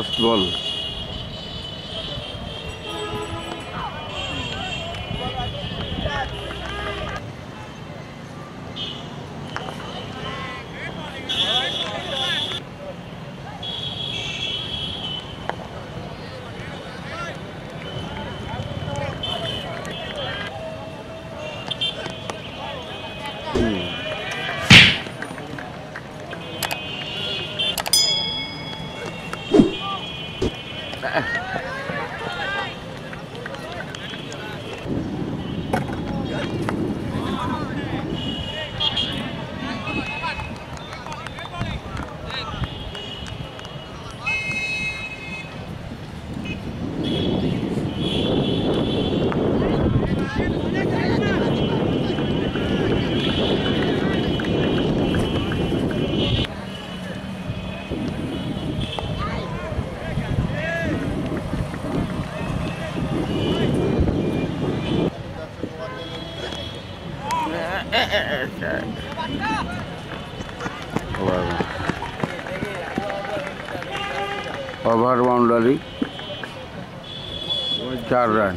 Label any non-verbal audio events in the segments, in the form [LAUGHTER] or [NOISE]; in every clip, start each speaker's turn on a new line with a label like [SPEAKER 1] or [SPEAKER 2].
[SPEAKER 1] First ball over boundary চার run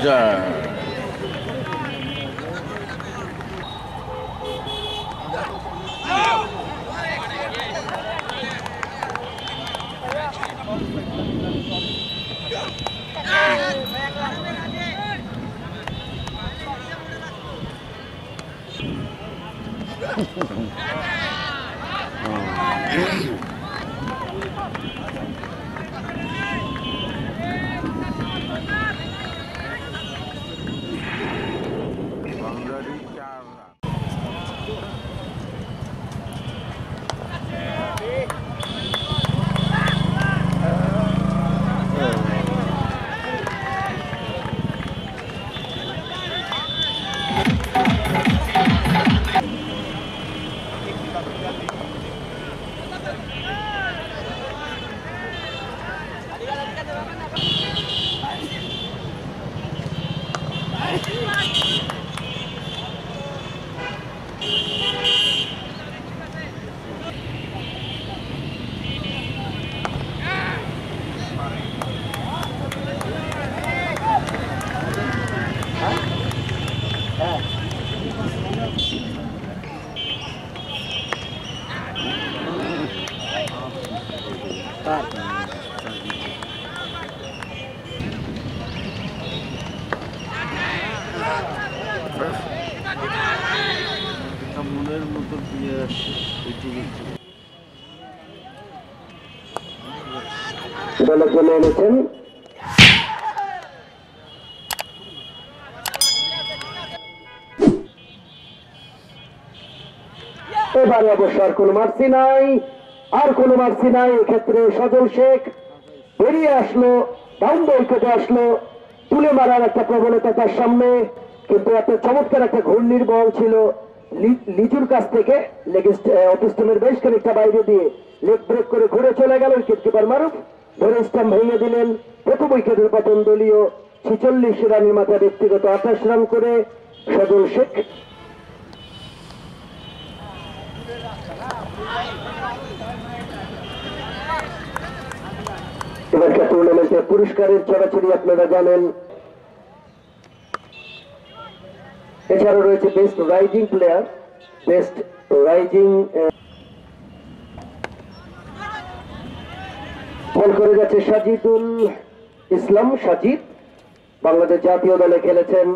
[SPEAKER 1] Eh. [LAUGHS] চার মনের মতো
[SPEAKER 2] এনেছেন এবারে অবশ্য আর কোনো মার্সি নাই, আর কোনো মার্সি নাই, এক্ষেত্রে সজল শেখ বেরিয়ে আসলো ডাউন উইকেটে আসলো, তুলে মারার একটা প্রবণতা তার সামনে। কিন্তু একটা চমৎকার একটা ঘূর্ণির বল ছিল লিচুর কাছ থেকে লেগ অফিস্টমের বেশ খানিকটা বাইরে দিয়ে লেগ ব্রেক করে ঘুরে চলে গেল উইকেট কিপার মারুফ। ধরে স্টাম্প ভেঙে দিলেন। প্রথম উইকেটের পতন দলীয় ছিচল্লিশ রানের মাথায় ব্যক্তিগত আঠাশ রান করে সজল শেখ। এবারকার পুরস্কারের চড়াচড়ি আপনারা জানেন। এছাড়াও রয়েছে best rising player best rising ball করে যাচ্ছে সাজিদুল ইসলাম, সাজিদ। বাংলাদেশ জাতীয় দলে খেলেছেন।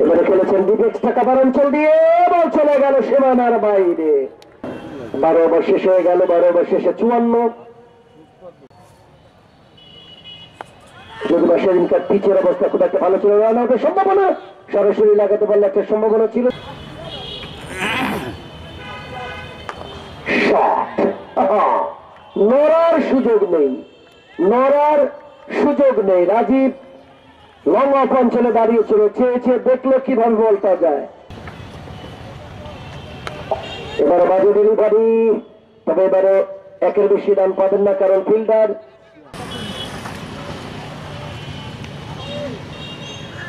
[SPEAKER 2] এবারে খেলেছেন বিবেক টাকা অঞ্চল দিয়ে, বল চলে গেল সীমানার বাইরে। বারো ওভার শেষ হয়ে গেল, বারো ওভার শেষে চুয়ান্ন। সেদিনকার পিচের অবস্থা খুব একটা ভালো ছিল রান সম্ভাবনা সরাসরি লাগাতে পারলে একটা সম্ভাবনা ছিল। নড়ার সুযোগ নেই। নড়ার সুযোগ নেই। রাজীব লং অফ অঞ্চলে দাঁড়িয়েছিল চেয়েছে দেখল কীভাবে বলটা যায়। এবারে বাজে ডেলিভারি তবে এবারে একের বেশি রান পাবেন না, কারণ ফিল্ডার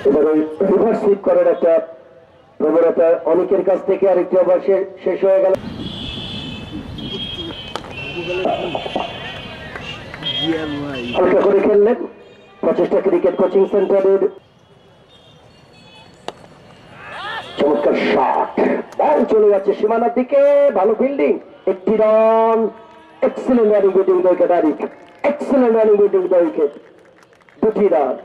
[SPEAKER 2] এবার রিভার্স সুইপ করার একটা প্রবণতা অনেকের কাছ থেকে, আরেকটি ওভার শেষ হয়ে গেল। হালকা করে খেললেন। প্রচেষ্টা ক্রিকেট কোচিং সেন্টারের চমৎকার শট বল চলে যাচ্ছে সীমানার দিকে। ভালো ফিল্ডিং একটি run excellent running between the wicket Arif excellent running between the দুটি রান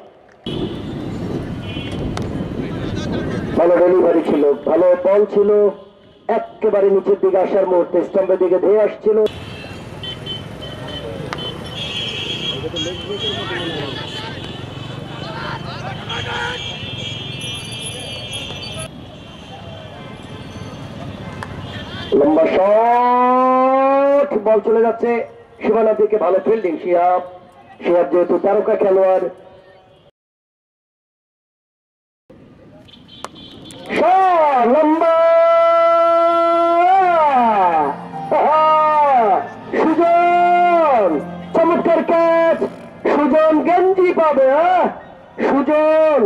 [SPEAKER 2] ভালো ডেলিভারি ছিল, ভালো বল ছিল, একেবারে নিচের দিকে আসার মুহূর্তে স্টাম্পের দিকে ধেয়ে আসছিল। লম্বা শট বল চলে যাচ্ছে। সীমানার দিকে ভালো ফিল্ডিং শিহাব। শিহাব যেহেতু তারকা খেলোয়াড় সুজন, চমৎকার ক্যাচ সুজন, গেঞ্জি পাবে হ্যাঁ সুজন।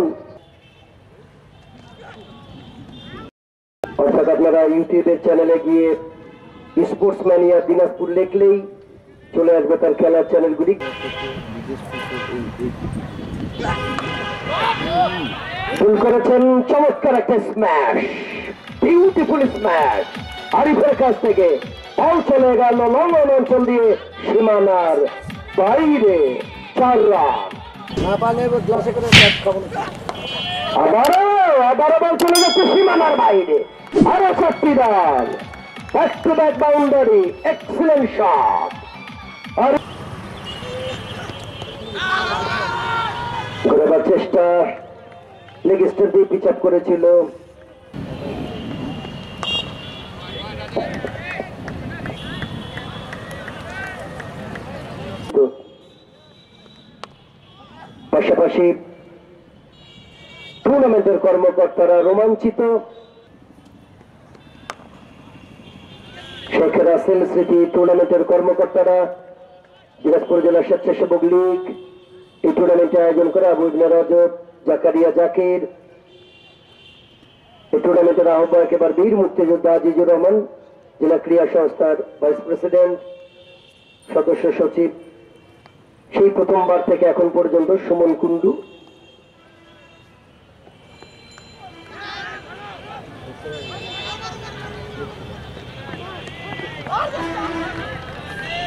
[SPEAKER 2] অর্থাৎ আপনারা ইউটিউবের চ্যানেলে গিয়ে স্পোর্টস ম্যানিয়া দিনাজপুর লিখলেই চলে আসবে তার খেলার চ্যানেলগুলি ভুল করেছেন চমৎকার একটা স্ম্যাশ বিউটিফুল স্ম্যাশ আরিফের কাছ থেকে বল চলে গেল লঙ্গন অঞ্চল দিয়ে সীমানার বাইরে চার রান। আবারও আবারও বল চলে যাচ্ছে সীমানার বাইরে। আরও চারটি run back to back boundary excellent shot আর চেষ্টা। লেগ স্টার দিয়ে পিচ আপ করেছিল। পাশাপাশি টুর্নামেন্টের কর্মকর্তারা রোমাঞ্চিত। শেখ রাসেল স্মৃতি টুর্নামেন্টের কর্মকর্তারা দিনাজপুর জেলা স্বেচ্ছাসেবক লীগ। এই টুর্নামেন্টে আয়োজন করে আবু রজব জাকারিয়া জাকির। এই টুর্নামেন্টের আহ্বায়ক এবার বীর মুক্তিযোদ্ধা আজিজুর রহমান, জেলা ক্রীড়া সংস্থার ভাইস প্রেসিডেন্ট, সদস্য সচিব, সেই প্রথমবার থেকে এখন পর্যন্ত সুমন কুন্ডু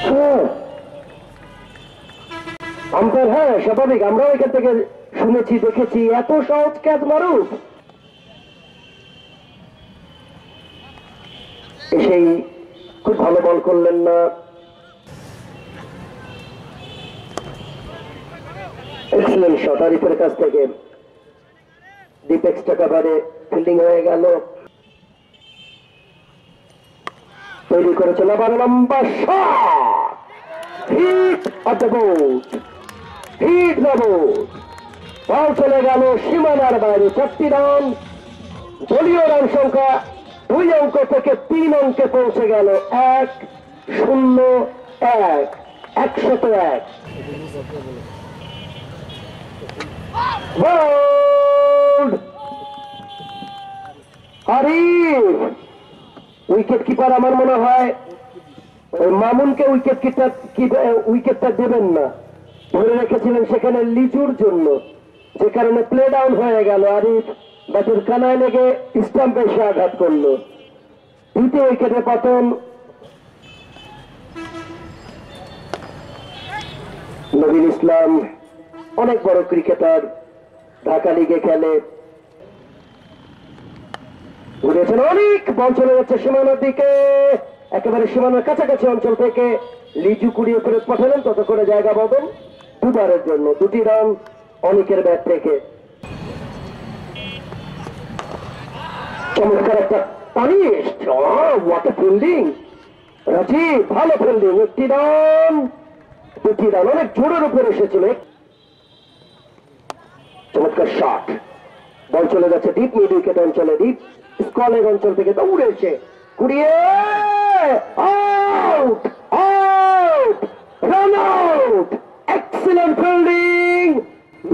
[SPEAKER 2] হ্যাঁ। আম্পায়ার হ্যাঁ স্বাভাবিক, আমরাও এখান থেকে শুনেছি, দেখেছি, এত সহজ ক্যাচ মারুক। এসেই খুব ভালো বল করলেন না। এক্সিলেন্ট শট আরিফের কাছ থেকে। দীপেক্স টাকাবারে ফিল্ডিং হয়ে গেল। তৈরি করেছেন আবার লম্বা shot hit off the bat hit the bat ball চলে গেল সীমানার বাইরে। চারটি রান, দলীয় রান সংখ্যা দুই অঙ্ক থেকে তিন অঙ্কে পৌঁছে গেল। এক, শূন্য, এক, একশত এক। উইকেট কিপার আমার মনে হয় মামুনকে উইকেট কিপার উইকেটটা দেবেন না। ধরে রেখেছিলেন সেখানে লিচুর জন্য। যে কারণে প্লে ডাউন হয়ে গেল। আরিফ ব্যাটের কানায় লেগে স্টাম্পে এসে আঘাত করল। দ্বিতীয় উইকেটে পতন। নবীন ইসলাম অনেক বড় ক্রিকেটার ঢাকা লিগে খেলে। ঘুরেছেন অনেক বল চলে যাচ্ছে সীমানার দিকে। একেবারে সীমানার কাছাকাছি অঞ্চল থেকে লিচু কুড়িয়ে ফেরত পাঠালেন। তত করে জায়গা বদল দুবারের জন্য। দুটি রান অনেকের ব্যাট থেকে। চমৎকার একটা পানিস্ট ওয়াট ফিল্ডিং রাজীব, ভালো ফিল্ডিং একটি রান দুটি রান অনেক জোরের উপর এসেছিল। চমৎকার শট বল চলে যাচ্ছে ডিপ মিড উইকেট অঞ্চলে ডিপ স্কলের অঞ্চল থেকে দৌড়েছে এসে কুড়িয়ে out out run out excellent fielding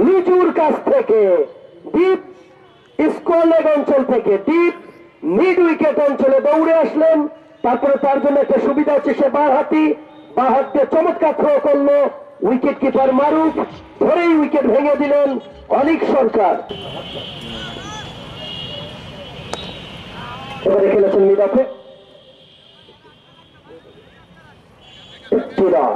[SPEAKER 2] লিজুর কাছ থেকে ডিপ স্কলের অঞ্চল থেকে ডিপ মিড উইকেট অঞ্চলে দৌড়ে আসলেন। তারপরে তার জন্য একটা সুবিধা হচ্ছে সে বাঁ হাতি, বাঁ হাত দিয়ে চমৎকার থ্রো করল। উইকেট কিপার মারুফ ধরেই উইকেট ভেঙে দিলেন অনিক সরকার। এবারে খেলেছেন মিডাফে। একটি রান।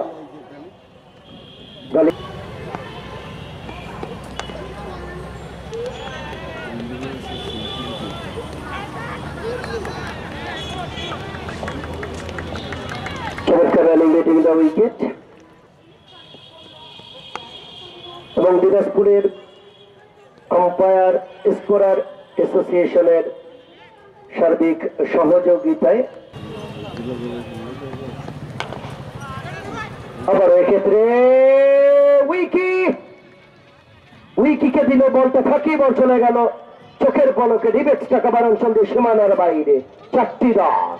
[SPEAKER 2] রেটিং দা উইকেট এবং দিনাজপুরের আম্পায়ার স্কোরার অ্যাসোসিয়েশনের সার্বিক সহযোগিতায় আবার এক্ষেত্রে উইকি। উইকিকে দিল, বলটা ফাঁকি বল চলে গেল। চোখের পলকে রিবেট টাকাবার অঞ্চল দিয়ে সীমানার বাইরে। চারটি রান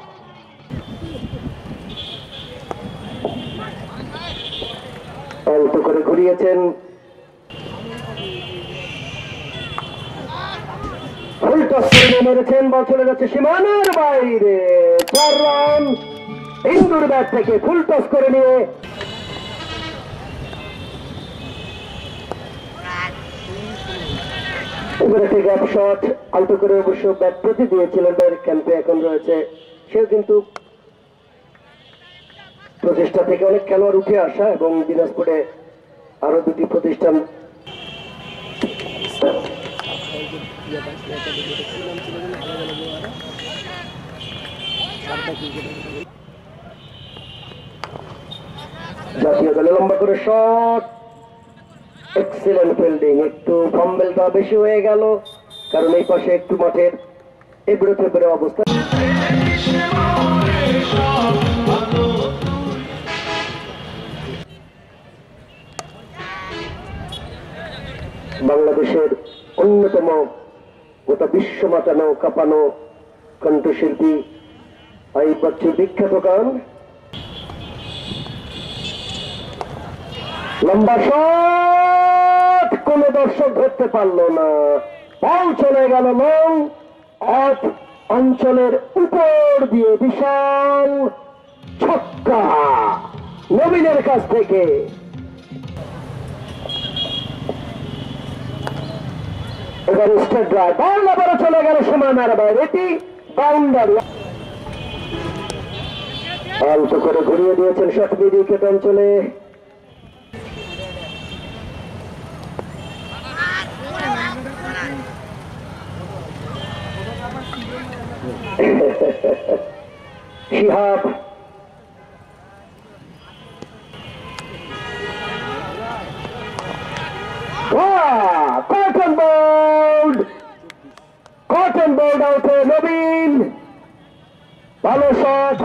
[SPEAKER 2] অল্প করে ঘুরিয়েছেন। মেরেছেন, বল চলে যাচ্ছে সীমানার বাইরে। চার রান। ইন্দুর ব্যাট থেকে ফুল টস করে নিয়ে গ্যাপ শট। করে অবশ্য ব্যাট প্রতি দিয়েছিলেন ক্যাম্পে এখন রয়েছে। সেও কিন্তু প্রচেষ্টা থেকে অনেক খেলোয়াড় উঠে আসা এবং দিনাজপুরে আরও দুটি প্রতিষ্ঠান জাতীয় দলে লম্বা করে শট। এক্সিলেন্ট ফিল্ডিং একটু ফম্বেলটা বেশি হয়ে গেল, কারণ এই পাশে একটু মাঠের এবড়ো থেবড়ে অবস্থা। বাংলাদেশের অন্যতম গোটা বিশ্ব মাতানো কাঁপানো কণ্ঠশিল্পী এই বচ্চুর বিখ্যাত গান। লম্বা শট, কোন দর্শক ধরতে পারল না। বল চলে গেল লং অফ অঞ্চলের উপর দিয়ে বিশাল ছক্কা। নবীনের কাছ থেকে এবার স্টেট ড্রাইভ। বল আবারও চলে গেল সীমানার বাইরে। এটি বাউন্ডারি। অল্প করে ঘুরিয়ে দিয়েছেন শট উইকেট অঞ্চলে শিহাব কটন বোর্ড আউটে নবীন। ভালো শট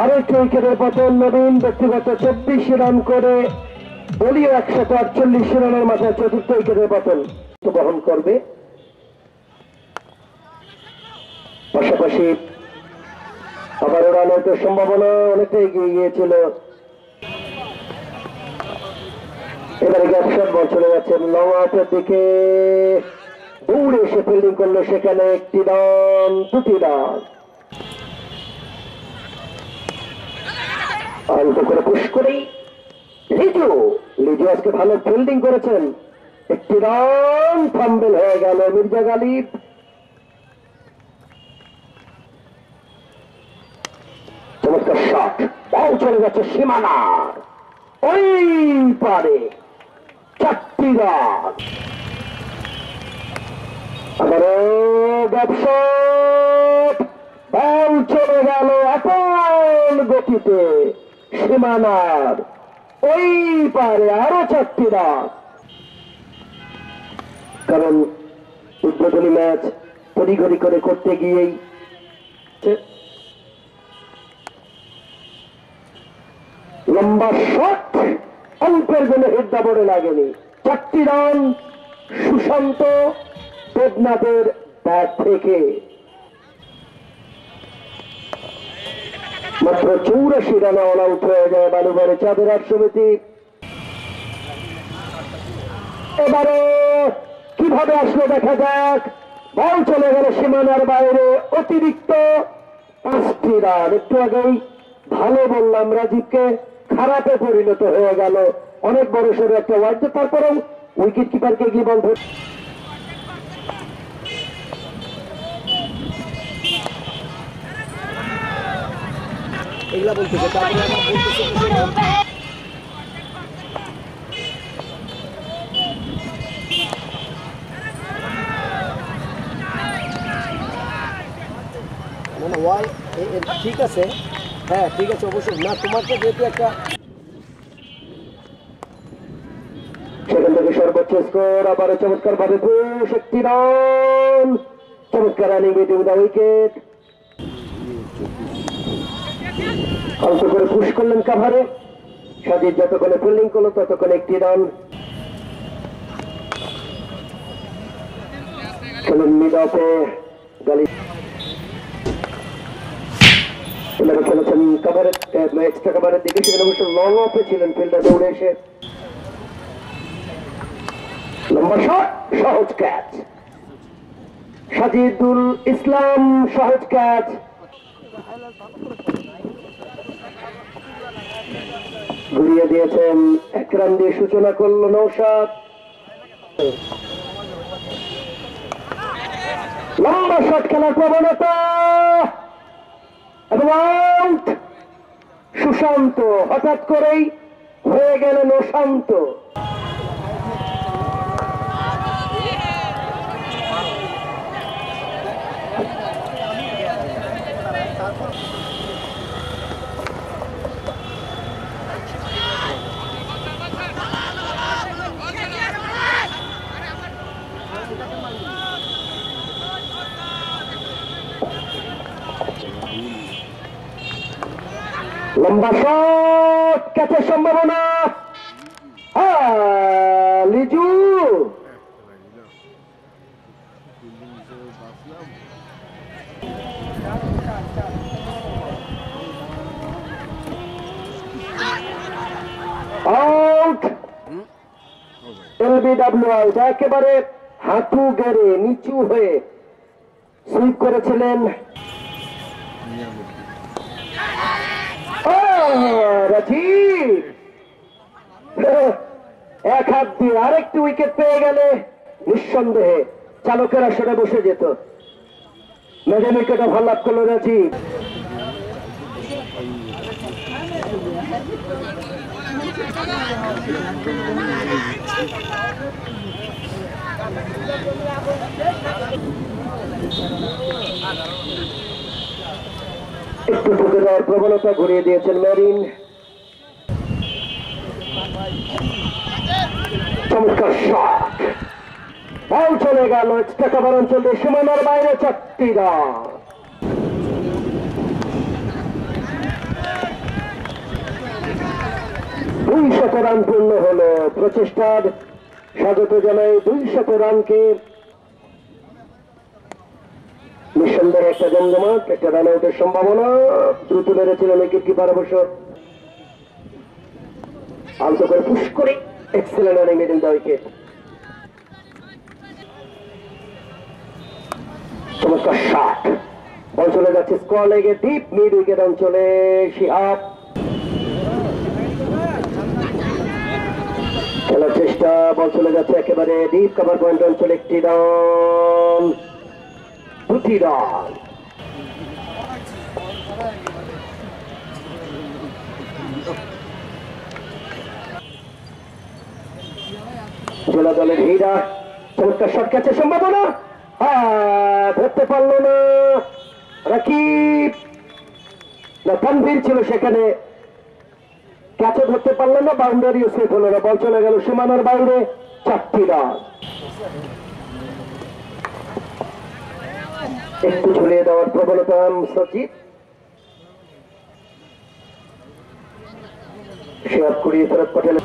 [SPEAKER 2] আরেকটি উইকেটের পতন, নবীন ব্যক্তিগত চব্বিশ রান করে দলীয় একশত আটচল্লিশ রানের মাথায় চতুর্থ উইকেটের পতন। বহন করবে। পাশাপাশি আবার রানের তো সম্ভাবনা অনেকটা এগিয়ে গিয়েছিল। এবারে গ্যাপ শট বল চলে যাচ্ছে লং আউটের দিকে। দৌড়ে এসে ফিল্ডিং করল সেখানে একটি রান দুটি রান অল্প করে পুশ করেই লিজু লিজু আজকে ভালো ফিল্ডিং করেছেন। একটি ফাম্বেল হয়ে গেল মির্জা গালিব। চমৎকার শট বল চলে যাচ্ছে সীমানার। ওই পারে চারটি রান আবারও ব্যবসা বল চলে গেল আপন গতিতে। সীমানার ওই পারে আরও চারটি কারণ উদ্বোধনী ম্যাচ তড়িঘড়ি করে করতে গিয়েই লম্বা শট, অল্পের জন্য হেড দাবরে লাগেনি। চারটি রান সুশান্ত দেবনাথের ব্যাট থেকে। মাত্র চৌরাশি রানে অল আউট হয়ে যায় বালুবাড়ি চাঁদের সমিতি। এবারে কীভাবে আসলো দেখা যাক। বল চলে গেল সীমানার বাইরে, অতিরিক্ত পাঁচটি রান। একটু আগেই ভালো বললাম রাজীবকে, খারাপে পরিণত হয়ে গেল। অনেক বড় সড়ো একটা ওয়ার্ড তারপরেও উইকেট কিপারকে গিয়ে বল ধর-
[SPEAKER 1] এগুলা বলতেছে তারপরে আবার বলতেছে না না ওয়াই এ- এ- ঠিক আছে? হ্যাঁ ঠিক আছে অবশ্যই। না তোমার তো যেহেতু একটা
[SPEAKER 2] সেখান থেকে সর্বোচ্চ স্কোর আবার চমৎকার ভাবে পুশ একটি রান চমৎকার রানিং উইকেট অল্প করে পুশ করলেন কাভারে। সাজিদ যতক্ষণে ফিল্ডিং করল, ততক্ষণ একটি রান ছিলেন সহজ সাজিদুল ইসলাম, সহজ ক্যাচ ঘুরিয়ে দিয়েছেন। এক রান দিয়ে সূচনা করল নৌসাদ লম্বা শট খেলার প্রবণতা। এবং সুশান্ত, হঠাৎ করেই হয়ে গেলেন অশান্ত লম্বা শট ক্যাচের সম্ভাবনা। আহ, লিজু। আউট এলবিডব্লিউ আউট একেবারে হাঁটু গেড়ে নিচু হয়ে সুইপ করেছিলেন। রাজীব এক হাত দিয়ে আরেকটি উইকেট পেয়ে গেলে নিঃসন্দেহে চালকের আসলে বসে যেত। মেডেল উইকেটে ভালো লাভ করল রাজীব একটু প্রবণতা ঘুরিয়ে দিয়েছেন মেরিন। চমৎকার চলে গেল কাভার অঞ্চলে সীমানার বাইরে, চারটি দুই শত রান পূর্ণ হলো প্রচেষ্টার। স্বাগত জানাই দুই শত রানকে নিঃসন্দেহে একটা জমজমাট, একটা রান আউটের সম্ভাবনা, দ্রুত মেরেছিলেন উইকেট কিপার অবশ্য আলত করে পুশ করে excellent running middle the wicket চেষ্টা, বল চলে যাচ্ছে একেবারে ডিপ কাভার পয়েন্ট অঞ্চলে একটি রান সিরাজ জেলা দলের হীরা, চমৎকার শট গেছে সম্ভাবনা? হ্যাঁ, ধরতে পারল না। রাকিব, না, তানভীর ছিল সেখানে। ক্যাচে ধরতে পারল না, বাউন্ডারিও সেফ হলো না। বল চলে গেল সীমানার বাইরে, চারটি রান একটু ঝুলিয়ে দেওয়ার প্রবলতা সচিব। সে ফেরত পাঠালেন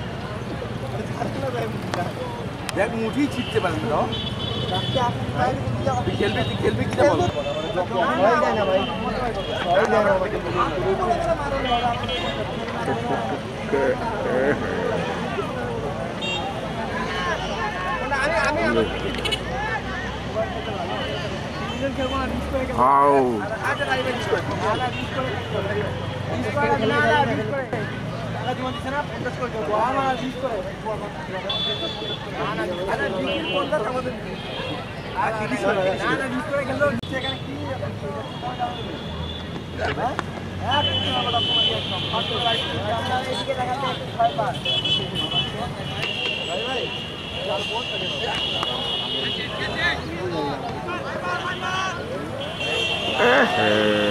[SPEAKER 3] দেখ মুঠি ছিটতে পারবে না খেলবে তুই খেলবে কিনা বল আউ টাকা জমা দিচ্ছে না পঞ্চাশ করে দেবো
[SPEAKER 4] আমার বিশ করে
[SPEAKER 3] পঞ্চাশ আমাদের আর তিরিশ করে না না বিশ করে গেলেও দিচ্ছে এখানে
[SPEAKER 4] কি Yeah.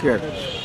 [SPEAKER 4] care.